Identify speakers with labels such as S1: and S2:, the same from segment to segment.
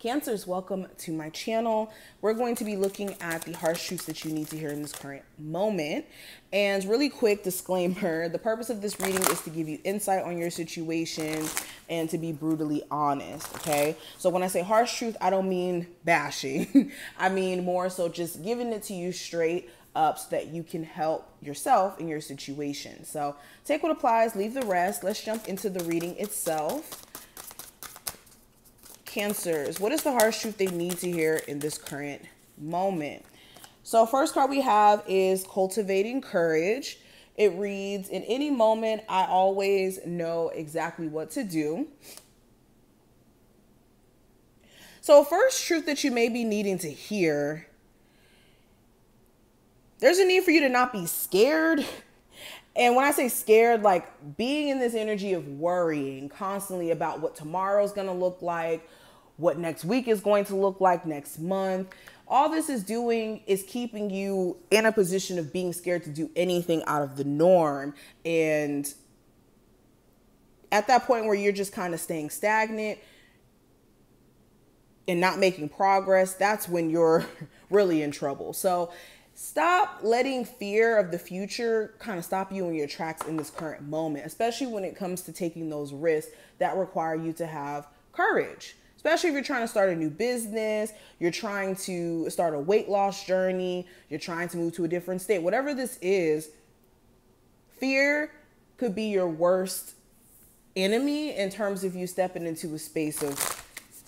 S1: Cancers, welcome to my channel. We're going to be looking at the harsh truths that you need to hear in this current moment. And really quick disclaimer, the purpose of this reading is to give you insight on your situation and to be brutally honest, okay? So when I say harsh truth, I don't mean bashing. I mean more so just giving it to you straight up so that you can help yourself in your situation. So take what applies, leave the rest. Let's jump into the reading itself. Cancers, what is the harsh truth they need to hear in this current moment? So, first card we have is cultivating courage. It reads In any moment, I always know exactly what to do. So, first truth that you may be needing to hear there's a need for you to not be scared. And when I say scared, like being in this energy of worrying constantly about what tomorrow's gonna look like, what next week is going to look like next month. All this is doing is keeping you in a position of being scared to do anything out of the norm. And at that point where you're just kind of staying stagnant and not making progress, that's when you're really in trouble. So stop letting fear of the future kind of stop you in your tracks in this current moment, especially when it comes to taking those risks that require you to have courage especially if you're trying to start a new business, you're trying to start a weight loss journey, you're trying to move to a different state, whatever this is, fear could be your worst enemy in terms of you stepping into a space of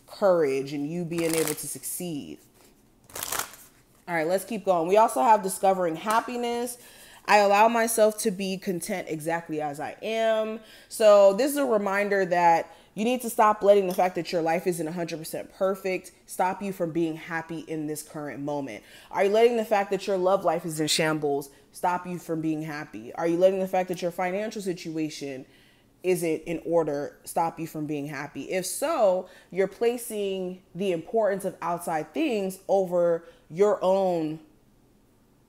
S1: courage and you being able to succeed. All right, let's keep going. We also have discovering happiness. I allow myself to be content exactly as I am. So, this is a reminder that you need to stop letting the fact that your life isn't 100% perfect stop you from being happy in this current moment. Are you letting the fact that your love life is in shambles stop you from being happy? Are you letting the fact that your financial situation isn't in order stop you from being happy? If so, you're placing the importance of outside things over your own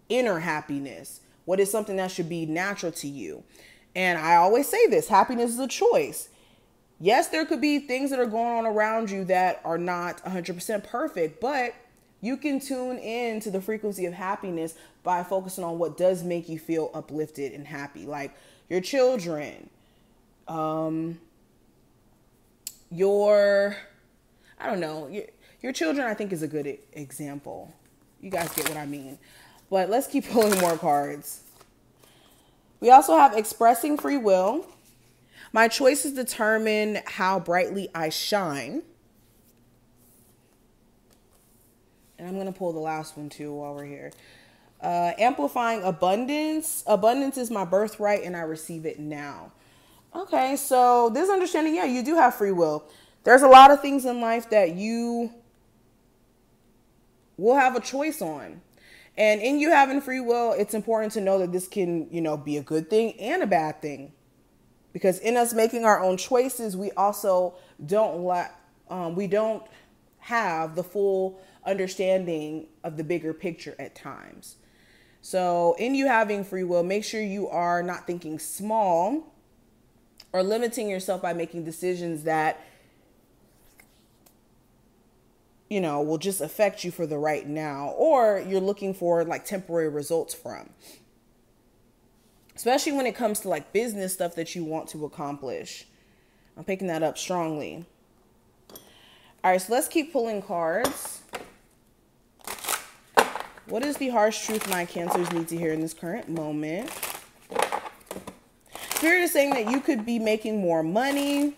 S1: inner happiness. What is something that should be natural to you? And I always say this happiness is a choice. Yes, there could be things that are going on around you that are not 100% perfect, but you can tune in to the frequency of happiness by focusing on what does make you feel uplifted and happy, like your children, um, your, I don't know, your, your children, I think, is a good example. You guys get what I mean. But let's keep pulling more cards. We also have expressing free will. My choices determine how brightly I shine. And I'm going to pull the last one too while we're here. Uh, amplifying abundance. Abundance is my birthright and I receive it now. Okay, so this understanding, yeah, you do have free will. There's a lot of things in life that you will have a choice on. And in you having free will, it's important to know that this can, you know, be a good thing and a bad thing because in us making our own choices we also don't let um, we don't have the full understanding of the bigger picture at times so in you having free will make sure you are not thinking small or limiting yourself by making decisions that you know will just affect you for the right now or you're looking for like temporary results from especially when it comes to like business stuff that you want to accomplish. I'm picking that up strongly. All right, so let's keep pulling cards. What is the harsh truth my cancers need to hear in this current moment? Spirit is saying that you could be making more money,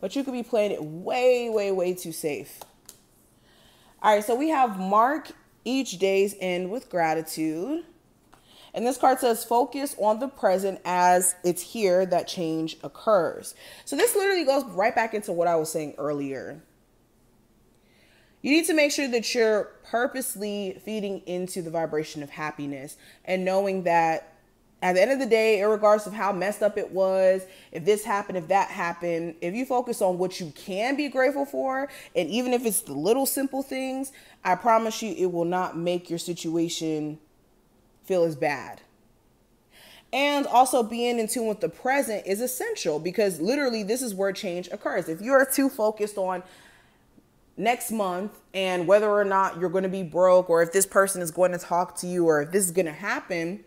S1: but you could be playing it way, way, way too safe. All right, so we have Mark each day's end with gratitude. And this card says focus on the present as it's here that change occurs. So this literally goes right back into what I was saying earlier. You need to make sure that you're purposely feeding into the vibration of happiness and knowing that at the end of the day, regardless of how messed up it was, if this happened, if that happened, if you focus on what you can be grateful for, and even if it's the little simple things, I promise you it will not make your situation feel as bad. And also being in tune with the present is essential because literally this is where change occurs. If you're too focused on next month and whether or not you're going to be broke or if this person is going to talk to you or if this is going to happen,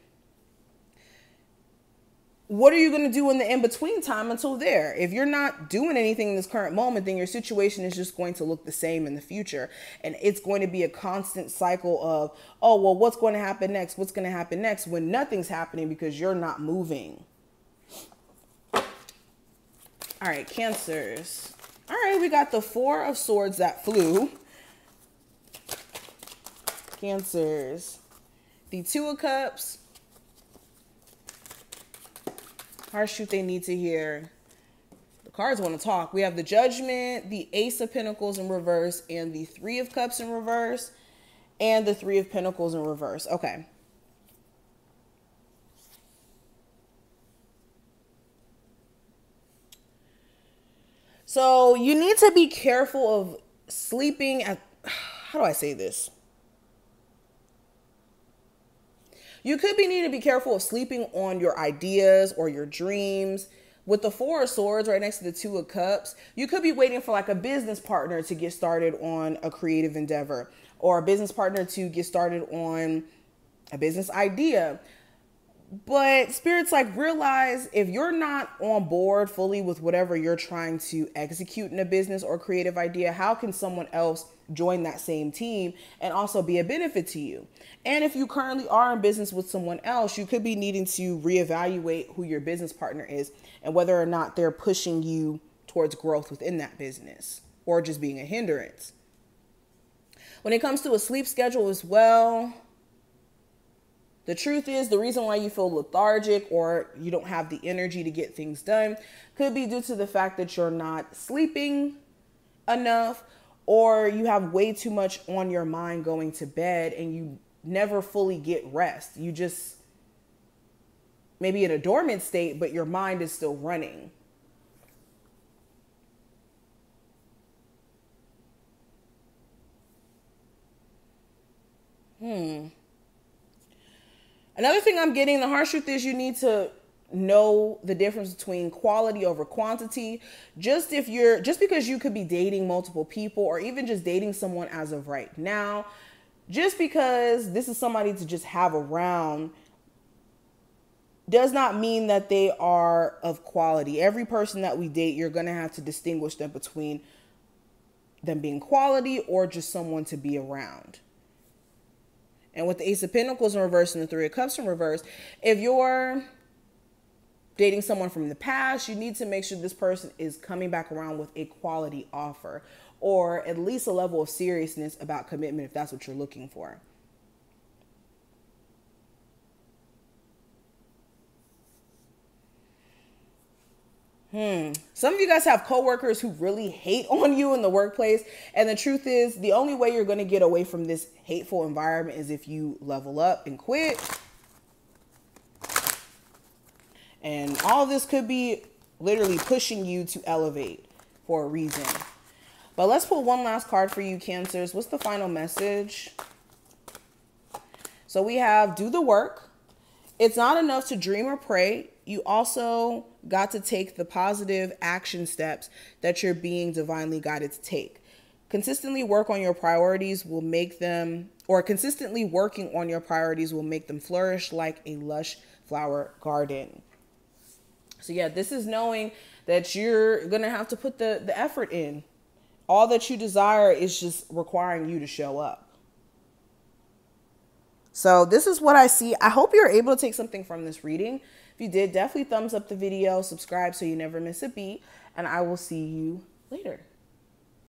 S1: what are you going to do in the in between time until there? If you're not doing anything in this current moment, then your situation is just going to look the same in the future. And it's going to be a constant cycle of, oh, well, what's going to happen next? What's going to happen next when nothing's happening because you're not moving? All right, Cancers. All right, we got the Four of Swords that flew. Cancers. The Two of Cups harsh they need to hear. The cards want to talk. We have the Judgment, the Ace of Pentacles in reverse, and the Three of Cups in reverse, and the Three of Pentacles in reverse. Okay. So you need to be careful of sleeping at, how do I say this? You could be needing to be careful of sleeping on your ideas or your dreams. With the Four of Swords right next to the Two of Cups, you could be waiting for like a business partner to get started on a creative endeavor or a business partner to get started on a business idea. But spirits like realize if you're not on board fully with whatever you're trying to execute in a business or creative idea, how can someone else join that same team and also be a benefit to you? And if you currently are in business with someone else, you could be needing to reevaluate who your business partner is and whether or not they're pushing you towards growth within that business or just being a hindrance. When it comes to a sleep schedule as well, the truth is, the reason why you feel lethargic or you don't have the energy to get things done could be due to the fact that you're not sleeping enough or you have way too much on your mind going to bed and you never fully get rest. You just maybe in a dormant state, but your mind is still running. Hmm. Another thing I'm getting, the harsh truth is you need to know the difference between quality over quantity. Just if you're just because you could be dating multiple people or even just dating someone as of right now, just because this is somebody to just have around does not mean that they are of quality. Every person that we date, you're going to have to distinguish them between them being quality or just someone to be around. And with the Ace of Pentacles in reverse and the Three of Cups in reverse, if you're dating someone from the past, you need to make sure this person is coming back around with a quality offer or at least a level of seriousness about commitment if that's what you're looking for. Hmm. Some of you guys have coworkers who really hate on you in the workplace. And the truth is, the only way you're going to get away from this hateful environment is if you level up and quit. And all this could be literally pushing you to elevate for a reason. But let's pull one last card for you, Cancers. What's the final message? So we have do the work. It's not enough to dream or pray. You also got to take the positive action steps that you're being divinely guided to take. Consistently work on your priorities will make them, or consistently working on your priorities will make them flourish like a lush flower garden. So, yeah, this is knowing that you're going to have to put the, the effort in all that you desire is just requiring you to show up. So this is what I see. I hope you're able to take something from this reading. You did, definitely thumbs up the video, subscribe so you never miss a beat, and I will see you later.